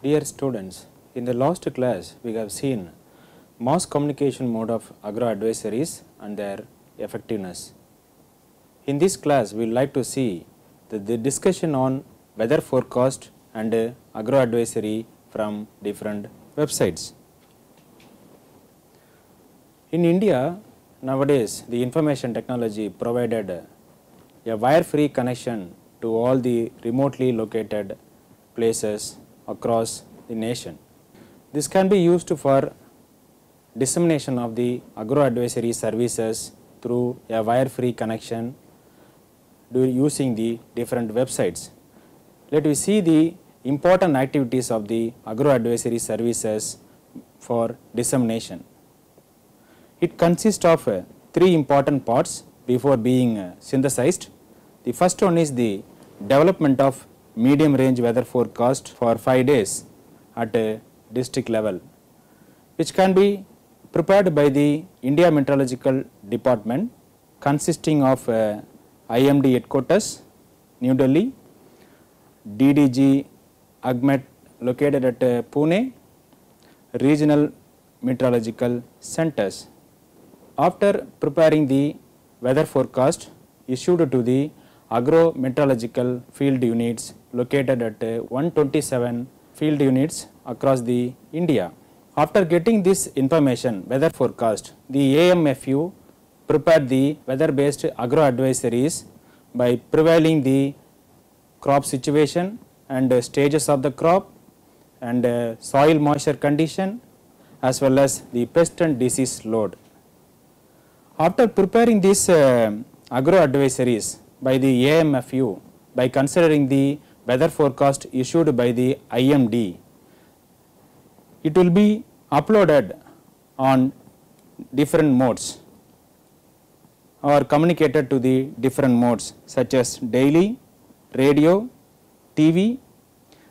Dear students, in the last class we have seen mass communication mode of agro advisories and their effectiveness. In this class we will like to see the, the discussion on weather forecast and uh, agro advisory from different websites. In India nowadays the information technology provided a wire free connection to all the remotely located places across the nation. This can be used for dissemination of the agro advisory services through a wire free connection using the different websites. Let us see the important activities of the agro advisory services for dissemination. It consists of uh, three important parts before being uh, synthesized. The first one is the development of medium range weather forecast for 5 days at a district level which can be prepared by the India Meteorological Department consisting of uh, IMD headquarters New Delhi, DDG AGMET located at uh, Pune, regional meteorological centers. After preparing the weather forecast issued to the agro meteorological field units located at uh, 127 field units across the India. After getting this information weather forecast, the AMFU prepared the weather based agro advisories by prevailing the crop situation and stages of the crop and uh, soil moisture condition as well as the pest and disease load. After preparing these uh, agro advisories by the AMFU by considering the weather forecast issued by the IMD, it will be uploaded on different modes or communicated to the different modes such as daily, radio, TV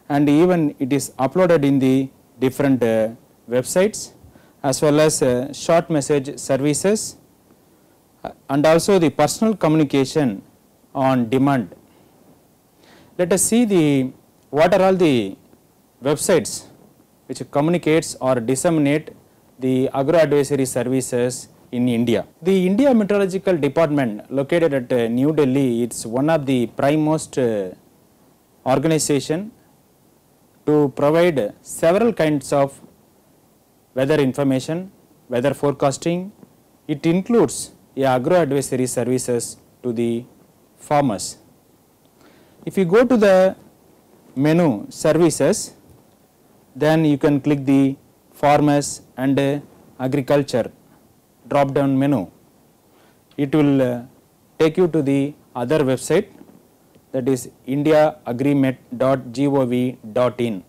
and even it is uploaded in the different uh, websites as well as uh, short message services uh, and also the personal communication on demand. Let us see the what are all the websites which communicates or disseminate the agro advisory services in India. The India Meteorological Department located at uh, New Delhi, it's one of the prime most uh, organization to provide several kinds of weather information, weather forecasting. It includes agro advisory services to the farmers. If you go to the menu services, then you can click the farmers and uh, agriculture drop down menu. It will uh, take you to the other website that is indiaagrimet.gov.in.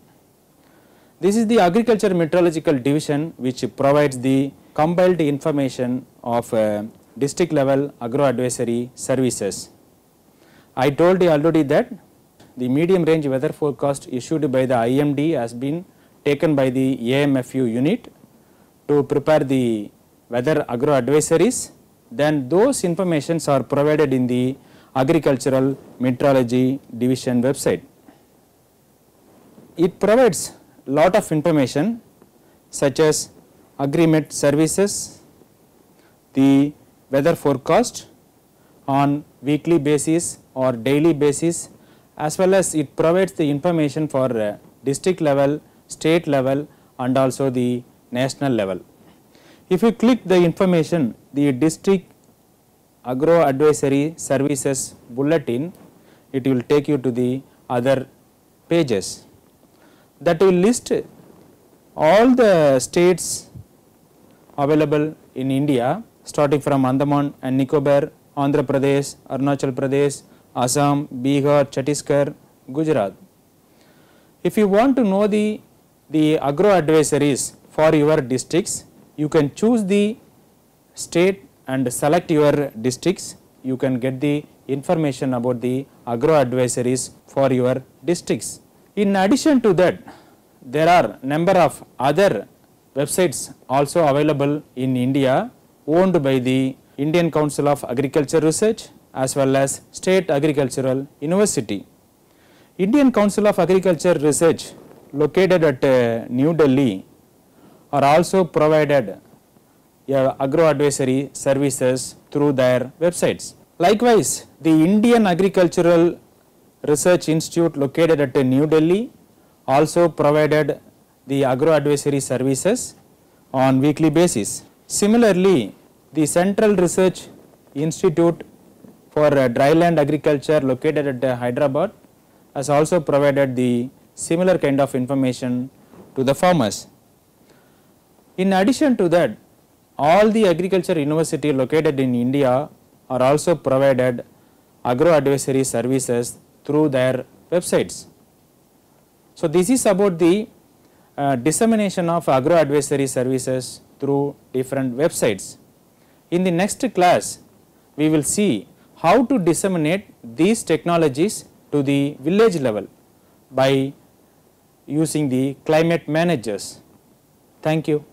This is the agriculture meteorological division which provides the compiled information of uh, district level agro advisory services. I told you already that the medium range weather forecast issued by the IMD has been taken by the AMFU unit to prepare the weather agro advisories then those informations are provided in the agricultural meteorology division website. It provides lot of information such as agromet services, the weather forecast on weekly basis or daily basis as well as it provides the information for uh, district level, state level and also the national level. If you click the information the district agro advisory services bulletin it will take you to the other pages that will list all the states available in India starting from Andaman and Nicobar, Andhra Pradesh, Arunachal Pradesh, Assam, Bihar, Chhattisgarh, Gujarat. If you want to know the, the agro advisories for your districts, you can choose the state and select your districts. You can get the information about the agro advisories for your districts. In addition to that, there are number of other websites also available in India owned by the Indian Council of Agriculture Research as well as State Agricultural University. Indian Council of Agriculture Research located at uh, New Delhi are also provided uh, agro advisory services through their websites. Likewise, the Indian Agricultural Research Institute located at uh, New Delhi also provided the agro advisory services on weekly basis. Similarly, the Central Research Institute for uh, Dryland Agriculture located at uh, Hyderabad has also provided the similar kind of information to the farmers. In addition to that, all the agriculture university located in India are also provided agro advisory services through their websites. So, this is about the uh, dissemination of agro advisory services through different websites. In the next class, we will see how to disseminate these technologies to the village level by using the climate managers. Thank you.